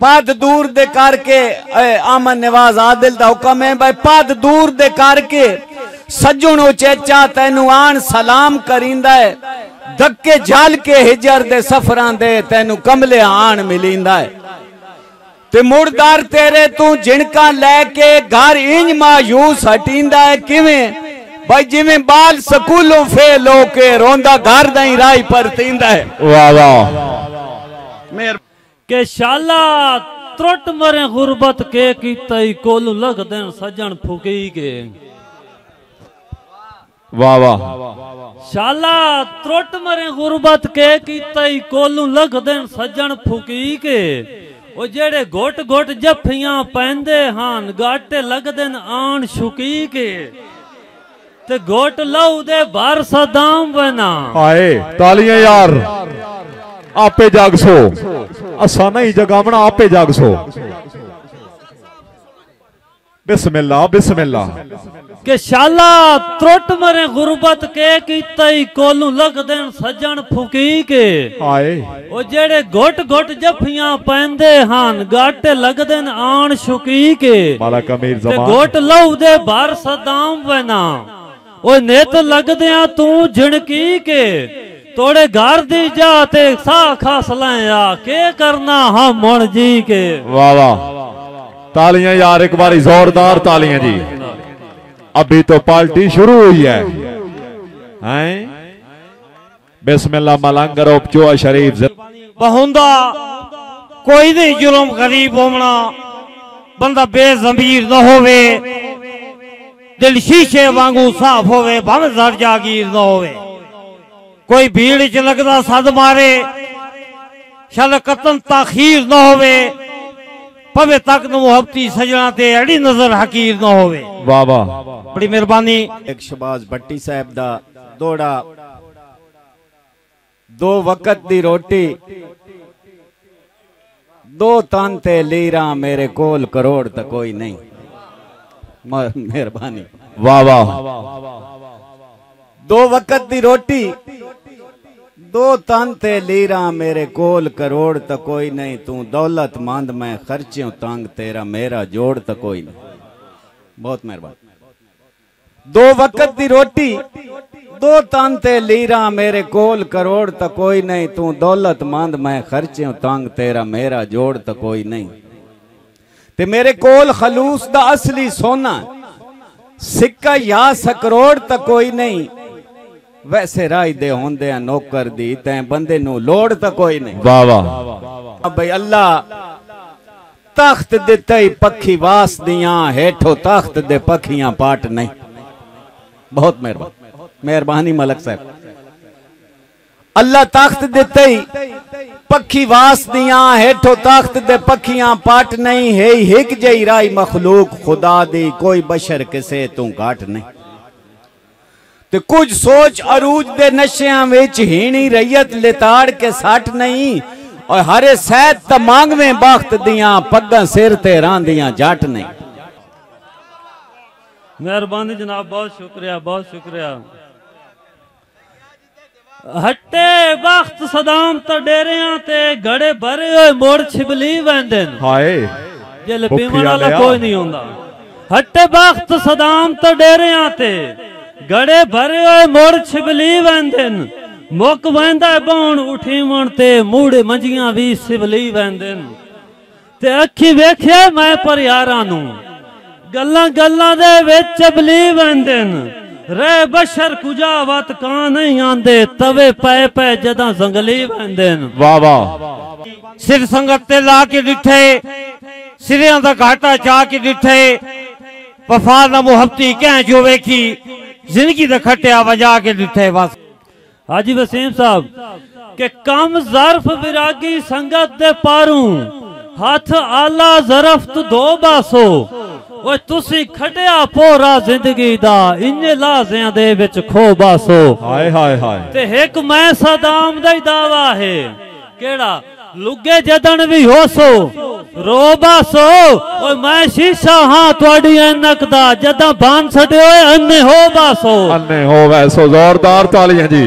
पद दूर दे करके आमन नवाज़ आदिल दा हुक्म है भाई पद दूर दे करके सज्जण उचेचा तेनु आन सलाम करिंदा है धक्के झल के हिजर दे सफरां दे तेनु कमले आन मिलिंदा है। ते मुर्दार तेरे तू जिणका लेके घर इंज मायूस हटिंदा है किवें? भाई जिवें बाल स्कूलों फेल होके रोंदा घर दा ही राही परतींदा है। वाह वाह। मेहर ਕਿ ਸ਼ਾਲਾ ਤਰਟ ਮਰੇ ਗੁਰਬਤ ਕੇ ਕੀਤਾ ਕੋਲ ਲਗਦੇ ਸਜਣ ਫੁਕੀ ਕੇ ਵਾਹ ਵਾਹ। ਸ਼ਾਲਾ ਤਰਟ ਮਰੇ ਗੁਰਬਤ ਕੇ ਕੀਤਾ ਕੋਲ ਲਗਦੇ ਸਜਣ ਫੁਕੀ ਕੇ ਉਹ ਜਿਹੜੇ ਘੋਟ ਘੋਟ ਜੱਫੀਆਂ ਪੈਂਦੇ ਹਨ ਗਾਟੇ ਲਗਦੇ ਨ ਆਣ ਸ਼ੁਕੀ ਕੇ ਤੇ ਘੋਟ ਲਾਉ ਦੇ ਬਾਰ ਸਦਾਮ ਬਣਾ ਹਾਏ ਤਾਲੀਆਂ ਯਾਰ ਆਪੇ ਜਾਗ ਸੋ। असा नहीं जगावना आपे जागसो बिस्मिल्ला बिस्मिल्ला के शाला त्रोट मरे गुरबत के कितई कोलू लग देन सजन फुकी के आए ओ जेड़े घोट घोट जफियां पैंदे हान गाटे लग देन आन शुकी के मालक अमीर जमान घोट लव दे बार सदाम वना ओ नेत लगदे तू झणकी के तोड़े घर दी जाते सा खास लाया के करना हम मुण जी के? वाह वाह। तालियाँ यार एक बारी जोरदार तालियाँ जी। अभी तो पार्टी शुरू हुई है। हैं? बिस्मिल्लाह मलंगर उपचुआ शरीफ बहुंदा कोई नहीं जुलम गरीब होना बंदा बेजमीर न होवे। दिल शीशे वांगू साफ़ होवे भावे जागीर न होवे। कोई भीड़ च लगदा सद मारे शल कतन ताखीर न होवे पवे तक न मुहब्बती सजना ते अड़ी नज़र हकीर न होवे। वाह वाह। बड़ी मेहरबानी। एक शबाज भट्टी साहब दा दोड़ा। दो वक्त दी रोटी। दो तन ते लीरा मेरे कोल करोड़ तक कोई नहीं। मेहरबानी। वाह वाह। दो वक्त दी रोटी। दो तन ते लीरा मेरे कोल करोड़ तक कोई नहीं। तू दौलत मंद मैं खर्चियों तंग तेरा मेरा जोड़ तक कोई नहीं। बहुत मेहरबानी। दो वक्त दी रोटी, दो तन ते लीरा मेरे कोल करोड़ तक कोई नहीं। तू दौलत मंद मैं खर्चियों तंग तेरा मेरा जोड़ तक कोई नहीं। ते मेरे कोल खलूस दा असली सोना, सिक्का या सकरोड़ तक कोई नहीं। वैसे राई दे होंदे नौकर दी तैं बंदे नु लोड़ तक कोई नहीं। वाह वाह। भाई अल्लाह तख्त दिते ही पखी वास दियाँ हेठो तख्त दे पखियाँ पाट नहीं। बहुत मेहरबानी। मेहरबानी मलक साहब। अल्लाह तख्त दिते ही पखी वास दियाँ हेठो तख्त दे पखियाँ पाट नहीं। है हिक जई राई मखलूक खुदा दी कोई बशर किसे तू काट नहीं। ते कुछ सोच अरूज दे नशियाँ विच हीणी रैयत लिताड़ के सट नहीं और हरे सैद त मांगवे बख्त दियाँ पग्गां सिर ते रांदियाँ जट नहीं मेहरबानी जनाब बहुत शुक्रिया बहुत शुक्रिया। हट्टे वक्त सदाम तो डेरियाँ ते गड़े भरे होए मोड़ छिबली वेंदे हाय जेल भुक्खी वाला कोई नहीं होंदा। हट्टे वक्त सदाम तो डेरियाँ ते ਗੜੇ ਭਰੇ ਹੋਏ ਮੋੜ ਛਿਬਲੀ ਵੰਦੇ ਨ। ਮੁੱਕ ਵੰਦਾ ਬੌਣ ਉਠੀਵਣ ਤੇ ਮੂੜੇ ਮੰਜੀਆਂ ਵੀ ਸਿਬਲੀ ਵੰਦੇ ਨ। ਤੇ ਅੱਖੀ ਵੇਖਿਆ ਮੈਂ ਪਰ ਯਾਰਾਂ ਨੂੰ। ਗੱਲਾਂ ਗੱਲਾਂ ਦੇ ਵਿੱਚ ਬਲੀ ਵੰਦੇ ਨ। ਰਹਿ ਬਸ਼ਰ ਕੁਜਾ ਵਤ ਕਾਂ ਨਹੀਂ ਆਂਦੇ ਤਵੇ ਪੈ ਪੈ ਜਦਾਂ ਜੰਗਲੀ ਵੰਦੇ ਨ। ਵਾਹ ਵਾਹ। ਸਿਰ ਸੰਗਤ ਤੇ ਲਾ ਕੇ ਡਿੱਠੇ ਸਿਰਿਆਂ ਦਾ ਘਾਟਾ ਚਾ ਕੇ ਡਿੱਠੇ। ਵਫਾ ਨਾ ਮੁਹੱਬਤੀ ਕਹਿ ਜੋ ਵੇਖੀ ਜ਼ਿੰਦਗੀ ਦਾ ਖੱਟਿਆ ਵਜਾ ਕੇ ਦਿੱਤੇ ਬਸ। ਹਾਜੀ ਵਸੀਮ ਸਾਹਿਬ ਕਿ ਕੰਮ ਜ਼ਰਫ ਵਿਰਾਗੀ ਸੰਗਤ ਦੇ ਪਾਰੂ ਹੱਥ ਆਲਾ ਜ਼ਰਫਤ ਦੋ ਬਾਸੋ ਓਏ ਤੁਸੀਂ ਖਟਿਆ ਪੋਰਾ ਜ਼ਿੰਦਗੀ ਦਾ ਇੰਨੇ ਲਾਜ਼ਿਆਂ ਦੇ ਵਿੱਚ ਖੋ ਬਾਸੋ। ਹਾਏ ਹਾਏ ਹਾਏ। ਤੇ ਇੱਕ ਮੈਂ ਸਦਾਮ ਦਾ ਹੀ ਦਾਵਾ ਹੈ ਕਿਹੜਾ? लुगे जदन भी हो सो रो सो। और मैं शीशा हाँ थोड़ी एनक दा। जदा बाँध छड़े अन्ने हो बासो अन्ने हो वैसो जोरदार तालियाँ जी।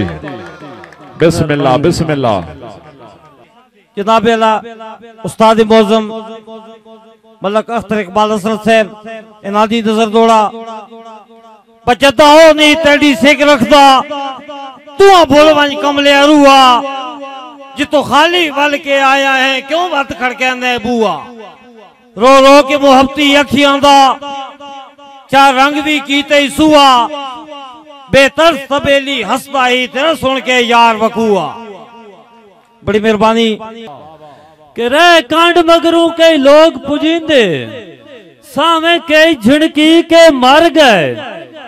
बिस्मिल्लाह बिस्मिल्लाह। जनाब अला उस्ताद मौजम मलक अख्तर इकबाल हसन साहब इनादी नज़र दौड़ा। बचदा हो नहीं तेरी सिख रखदा। तू बोल वंज कमले रुआ जितो खाली वल के आया है, क्यों वत खड़के बुआ? रो रो के मुहब्बती अखियाँ दा रंग भी कीते सुआ। बेतर तबेली हंसदा ही, तेरा सुन के यार वकूआ। बड़ी मेहरबानी। कि रे कांड मगरू कई लोग पुजिंदे, सावे कई झिड़की के मर गए।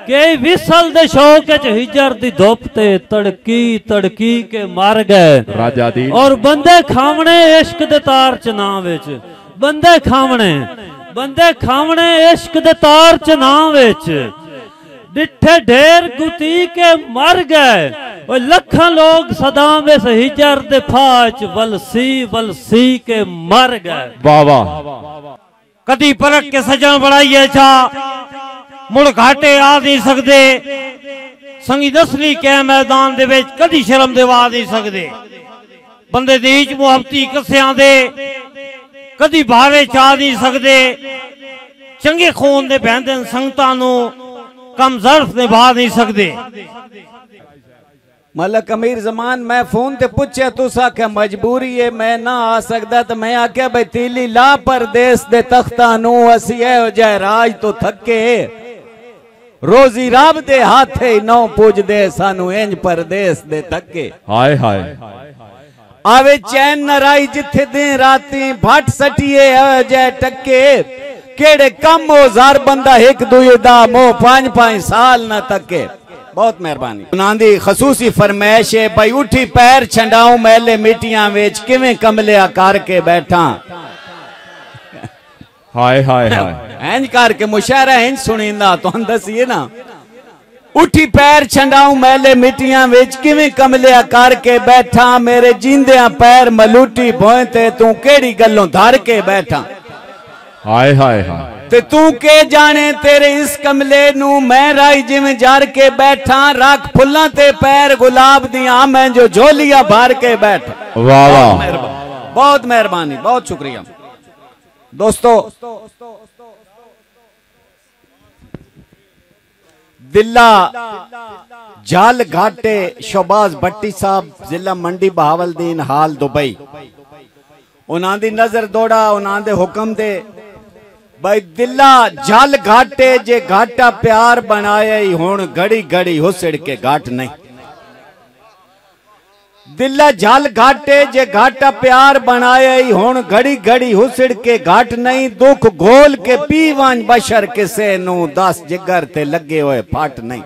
ਕਿ ਵਿਸਲ ਦੇ ਸ਼ੌਕ ਚ ਹਿਜਰ ਦੀ ਧੁੱਪ ਤੇ ਤੜਕੀ ਤੜਕੀ ਕੇ ਮਰ ਗਏ। ਰਾਜਾ ਦੀ ਔਰ ਬੰਦੇ ਖਾਵਣੇ ਇਸ਼ਕ ਦੇ ਤਾਰ ਚ ਨਾ ਵਿੱਚ। ਬੰਦੇ ਖਾਵਣੇ ਬੰਦੇ ਖਾਵਣੇ ਇਸ਼ਕ ਦੇ ਤਾਰ ਚ ਨਾ ਵਿੱਚ। ਡਿੱਠੇ ਢੇਰ ਗੁਤੀ ਕੇ ਮਰ ਗਏ। ਓ ਲੱਖਾਂ ਲੋਕ ਸਦਾ ਵਿੱਚ ਹਿਜਰ ਦੇ ਫਾਚ ਵਲਸੀ ਵਲਸੀ ਕੇ ਮਰ ਗਏ। ਵਾਹ ਵਾਹ। ਕਦੀ ਪਰਖ ਕੇ ਸਜਾ ਬਣਾਈਏ ਛਾ मुड़ घाटे आ नहीं सकते संगी दसली के मैदान कदी शर्म दे वा नहीं सकते बंदे दी ईच मुहब्बती कसियाँ दे कदी भारे चा नहीं सकते चंगे खून दे बहंदे संगतां नु कम जर्फ निभा नहीं सकते मलक अमीर जमान मैं फ़ोन ते पूछया तुसा के मजबूरी है मैं ना आ सकदा तो मैं आख्या भाई तीली ला परदेस दे तख्ता असी जय राज ਰੋਜ਼ੀ ਰੱਬ ਦੇ ਹੱਥੇ ਨੌ ਪੁੱਜਦੇ ਸਾਨੂੰ ਇੰਜ ਪਰਦੇਸ ਦੇ ਤੱਕੇ ਹਾਏ ਹਾਏ। ਆਵੇ ਚੈਨ ਨਰਾਈ ਜਿੱਥੇ ਦੇ ਰਾਤੀ ਭਟ ਸਟੀਏ ਜੈ ਟੱਕੇ। ਕਿਹੜੇ ਕੰਮ ਹੋ ਬੰਦਾ ਇੱਕ ਦੂਏ ਦਾ ਮੋਹ ਪੰਜ ਪੰਜ ਸਾਲ ਨਾ ਤੱਕੇ ਬਹੁਤ ਮਿਹਰਬਾਨੀ। ਉਹਨਾਂ ਦੀ ਖਸੂਸੀ ਫਰਮਾਇਸ਼ ਹੈ ਭਾਈ ਉਠੀ ਪੈਰ ਛੰਡਾਉ ਮਹਿਲੇ ਮਿੱਟੀਆਂ ਵਿੱਚ ਕਿਵੇਂ ਕਮਲਿਆ ਕਰਕੇ ਬੈਠਾ। हाय हाय हाय इंज करके मुशायरा इंज सुनींदा तुहां दसिए ना उठी पैर छंडाऊं मैले मिट्टियां विच किवें कमलिया करके बैठा मेरे जींदियां पैर मलूटी भोए ते तू केड़ी गल्लों धर के बैठा हाय हाय हाय ते तू के जाने तेरे इस कमले नु मैं राई जिवें जार के बैठा रख फुल्लां ते पैर गुलाब दियां मैं जो झोलियां भर के बैठा वाह वाह बहुत मेहरबानी बहुत शुक्रिया दोस्तों। दिल्ला। जाल घाटे शोबाज भट्टी साहब, जिला मंडी बहावलदीन, हाल दुबई। उन्हां दी नज़र दौड़ा उन्हां दे हुक्म दे। भाई दिल्ला, जल घाटे जे घाटा प्यार बनाया ही हुन घड़ी घड़ी हुसड़ के घाट नहीं। दिल्ला जल घाटे जे घाटा प्यार बनाया ही हुन घड़ी घड़ी हुसड़ के घाट नहीं दुख घोल के पीवान बशर किसे नु दस जिगर ते लगे हुए फाट नहीं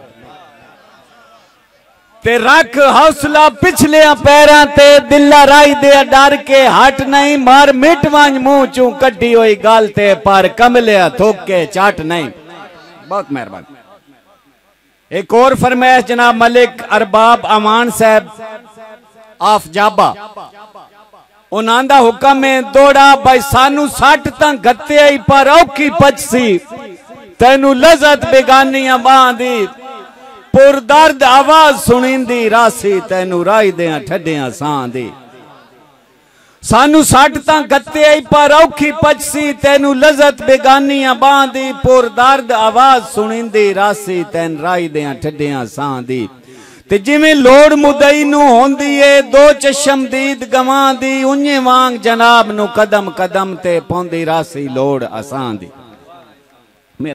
ते रख हौसला पिछले पैरा ते दिल्ला राई दे डर के हट नहीं मार मिट वांज मुंह चू कड्डी हुई गाल ते पर कमलिया थोक के चाट नहीं बहुत मेहरबानी एक और फरमाइश जनाब मलिक अरबाब अमान साहब आफ जाबा उन्हां दा हुक्म है दौड़ा भाई सानू सट तां गत्ते आई पर औखी पचसी तैनू लजत बेगानियाँ बां दी पुरदर्द आवाज़ सुनिंदी रासी तैनू राई दें ठड्डियाँ सां दी सानू सट तां गत्ते आई पर औखी पचसी तैनू लजत बेगानियाँ बां दी पुरदर्द आवाज़ सुनिंदी रासी तैन राई दें ठड्डियाँ सां दी ਤੇ ਜਿਵੇਂ ਲੋੜ ਮੁਦਈ ਨੂੰ ਹੁੰਦੀ ਏ, ਦੋ ਚਸ਼ਮਦੀਦ ਗਵਾਂ ਦੀ ਉੰਨੇ ਵਾਂਗ ਜਨਾਬ ਨੂੰ ਕਦਮ ਕਦਮ ਤੇ ਪਾਉਂਦੀ ਰਾਸੀ ਲੋੜ ਅਸਾਂ ਦੀ।